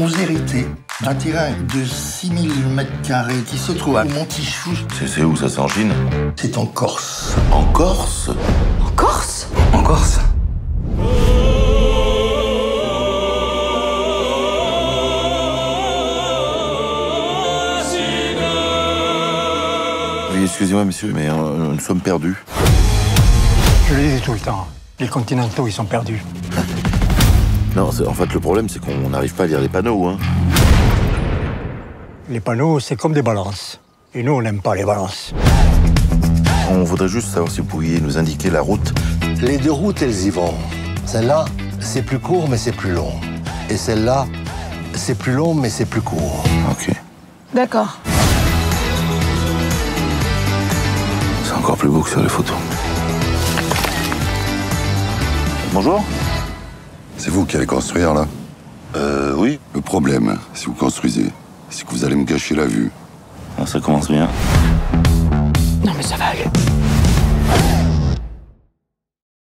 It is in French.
Vous héritez d'un terrain de 6000 mètres carrés qui se trouve à Montichou. C'est où ça, c'est en Chine C'est en Corse. En Corse En Corse? En Corse Oui, excusez-moi, monsieur, mais euh, nous sommes perdus. Je le dis tout le temps. Les continentaux, ils sont perdus. Non, c'est- en fait, le problème, c'est qu'on n'arrive pas à lire les panneaux, hein. Les panneaux, c'est comme des balances. Et nous, on n'aime pas les balances. On voudrait juste savoir si vous pouviez nous indiquer la route. Les deux routes, elles y vont. Celle-là, c'est plus court, mais c'est plus long. Et celle-là, c'est plus long, mais c'est plus court. Ok. D'accord. C'est encore plus beau que sur les photos. Bonjour C'est vous qui allez construire, là Euh, oui. Le problème, si vous construisez, c'est que vous allez me gâcher la vue. Ah, ça commence bien. Non mais ça va aller.